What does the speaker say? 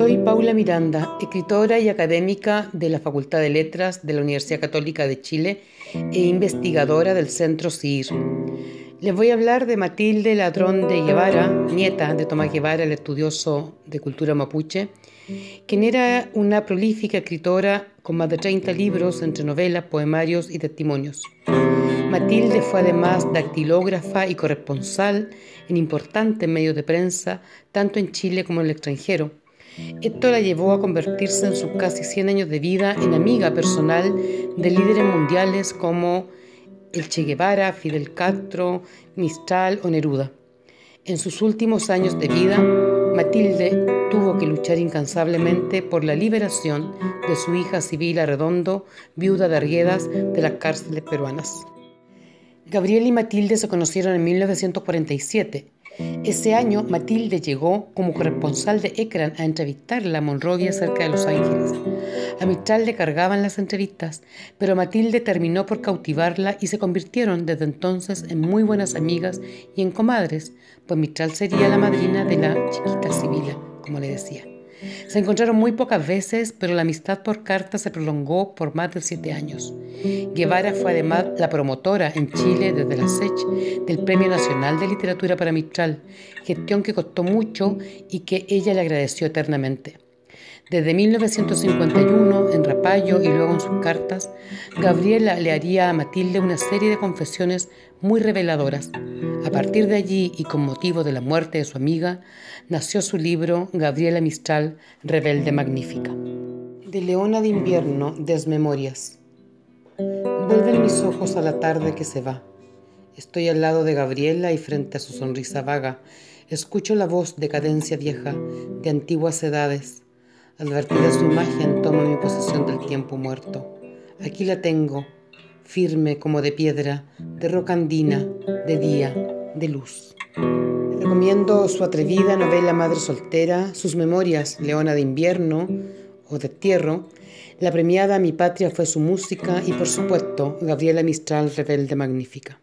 Paula Miranda, escritora y académica de la Facultad de Letras de la Universidad Católica de Chile e investigadora del Centro CIR. Les voy a hablar de Matilde Ladrón de Guevara, nieta de Tomás Guevara, el estudioso de cultura mapuche, quien era una prolífica escritora con más de 30 libros entre novelas, poemarios y testimonios. Matilde fue además dactilógrafa y corresponsal en importantes medios de prensa, tanto en Chile como en el extranjero esto la llevó a convertirse en sus casi 100 años de vida en amiga personal de líderes mundiales como el Che Guevara, Fidel Castro, Mistral o Neruda. En sus últimos años de vida, Matilde tuvo que luchar incansablemente por la liberación de su hija Sibila Redondo, viuda de Arguedas, de las cárceles peruanas. Gabriel y Matilde se conocieron en 1947 ese año, Matilde llegó como corresponsal de Ekran a entrevistarla a Monrovia cerca de Los Ángeles. A Mistral le cargaban las entrevistas, pero Matilde terminó por cautivarla y se convirtieron desde entonces en muy buenas amigas y en comadres, pues Mistral sería la madrina de la chiquita Sibila, como le decía. Se encontraron muy pocas veces, pero la amistad por carta se prolongó por más de siete años. Guevara fue además la promotora en Chile desde la SECH del Premio Nacional de Literatura para Mistral, gestión que costó mucho y que ella le agradeció eternamente. Desde 1951, en Rapallo y luego en sus cartas, Gabriela le haría a Matilde una serie de confesiones muy reveladoras. A partir de allí y con motivo de la muerte de su amiga, nació su libro Gabriela Mistral, Rebelde Magnífica. De Leona de Invierno, Desmemorias. Vuelven mis ojos a la tarde que se va. Estoy al lado de Gabriela y frente a su sonrisa vaga, escucho la voz de cadencia vieja, de antiguas edades Advertida su imagen, tomo mi posesión del tiempo muerto. Aquí la tengo, firme como de piedra, de roca andina, de día, de luz. Recomiendo su atrevida novela Madre Soltera, sus memorias Leona de Invierno o de Tierro, la premiada Mi Patria fue su música y por supuesto Gabriela Mistral Rebelde Magnífica.